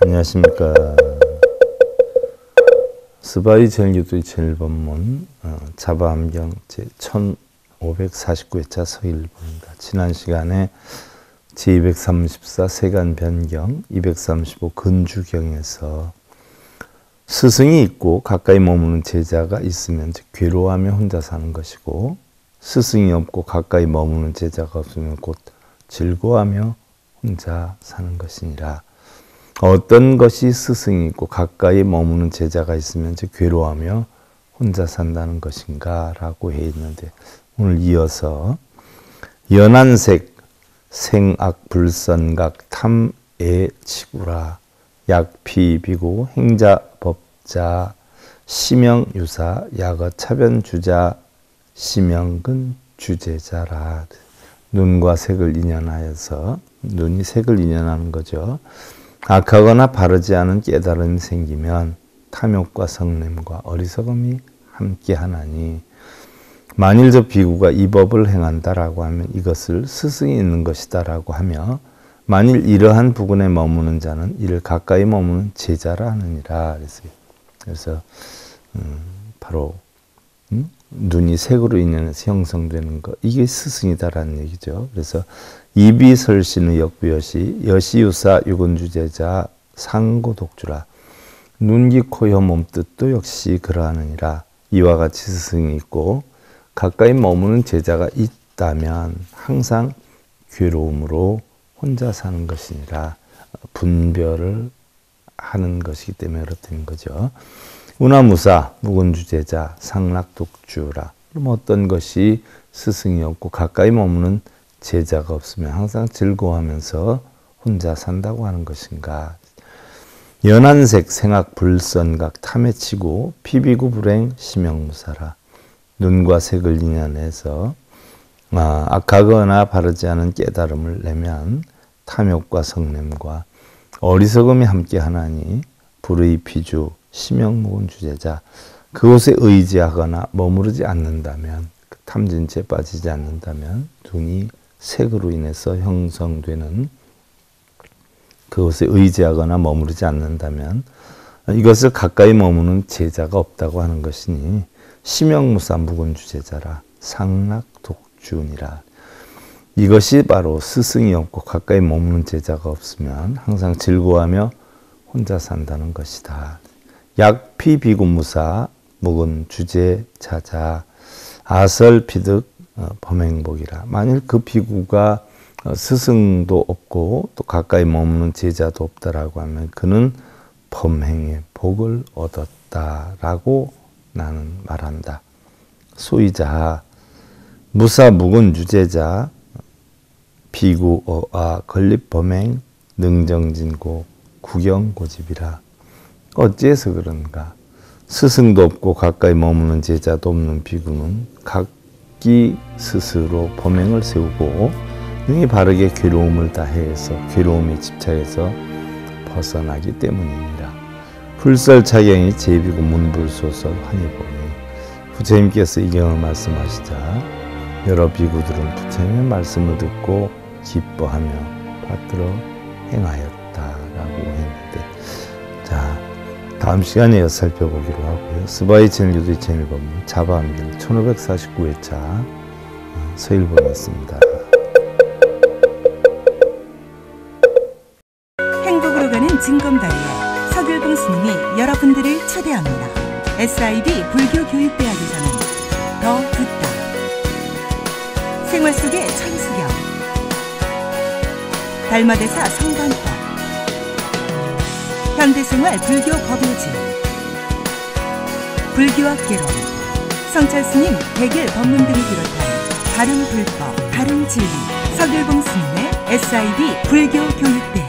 안녕하십니까. 스바이 전기도 2001번문 어, 자바 함경 제 1549회차 서일본입니다. 지난 시간에 제234 세간 변경 235 근주경에서 스승이 있고 가까이 머무는 제자가 있으면 괴로워하며 혼자 사는 것이고 스승이 없고 가까이 머무는 제자가 없으면 곧 즐거워하며 혼자 사는 것이니라. 어떤 것이 스승이 있고 가까이 머무는 제자가 있으면 괴로워하며 혼자 산다는 것인가 라고 해 있는데 오늘 이어서 연한색 생악 불선각 탐애 치구라 약피 비고 행자 법자 시명 유사 약어 차변 주자 시명근 주제자라 눈과 색을 인연하여서 눈이 색을 인연하는 거죠. 악하거나 바르지 않은 깨달음이 생기면 탐욕과 성냄과 어리석음이 함께 하나니 만일 저 비구가 이 법을 행한다라고 하면 이것을 스승이 있는 것이다라고 하며 만일 이러한 부근에 머무는 자는 이를 가까이 머무는 제자라 하느니라 그랬어요. 그래서 음, 바로 음? 눈이 색으로 인해서 형성되는 것 이게 스승이다라는 얘기죠. 그래서 이비설신의 역부여시 여시유사 유건주제자 상고독주라 눈기 코혀 몸뜻도 역시 그러하느니라 이와 같이 스승이 있고 가까이 머무는 제자가 있다면 항상 괴로움으로 혼자 사는 것이니라 분별을 하는 것이기 때문에 그렇다는 거죠. 운하무사 묵은주제자 상락독주라. 그럼 어떤 것이 스승이 없고 가까이 머무는 제자가 없으면 항상 즐거워하면서 혼자 산다고 하는 것인가? 연한색 생악 불선각 탐해치고 피비구 불행 심형무사라. 눈과 색을 인연해서 아, 악하거나 바르지 않은 깨달음을 내면 탐욕과 성냄과 어리석음이 함께 하나니 불의 피주 심형무은 주제자 그곳에 의지하거나 머무르지 않는다면 그 탐진치에 빠지지 않는다면 눈이 색으로 인해서 형성되는 그것에 의지하거나 머무르지 않는다면 이것을 가까이 머무는 제자가 없다고 하는 것이니 심영무사 묵은 주제자라 상락 독주니라 이것이 바로 스승이 없고 가까이 머무는 제자가 없으면 항상 즐거워하며 혼자 산다는 것이다. 약피 비군무사 묵은 주제자자 아설 피득 어, 범행복이라. 만일 그 비구가 어, 스승도 없고 또 가까이 머무는 제자도 없다라고 하면 그는 범행의 복을 얻었다라고 나는 말한다. 소이자 무사 묵은 유제자 비구 어아 건립 범행 능정진고 구경 고집이라 어찌해서 그런가 스승도 없고 가까이 머무는 제자도 없는 비구는 각 자기 스스로 범행을 세우고 능히 바르게 괴로움을 다해서 괴로움에 집착해서 벗어나기 때문입니다. 불설차경이 제비고 문불소설 환희보니 부처님께서 이 경을 말씀하시자 여러 비구들은 부처님의 말씀을 듣고 기뻐하며 받들어 행하였다 다음 시간에 살펴보기로 하고요. 스바이 젠류도 2001번 자바암길 1549회차 어, 서일본이었습니다. 행복으로 가는 징검다리에 서글봉 스님이 여러분들을 초대합니다. SIB 불교교육대학에서는 더 듣다 생활 속의 천수경 달마대사 성관법 현대생활 불교 법요지 불교학 개론 성찰스님 백일 법문 등을 비롯한 다른 불법, 다른 진리. 서글봉 스님의 SIB 불교 교육대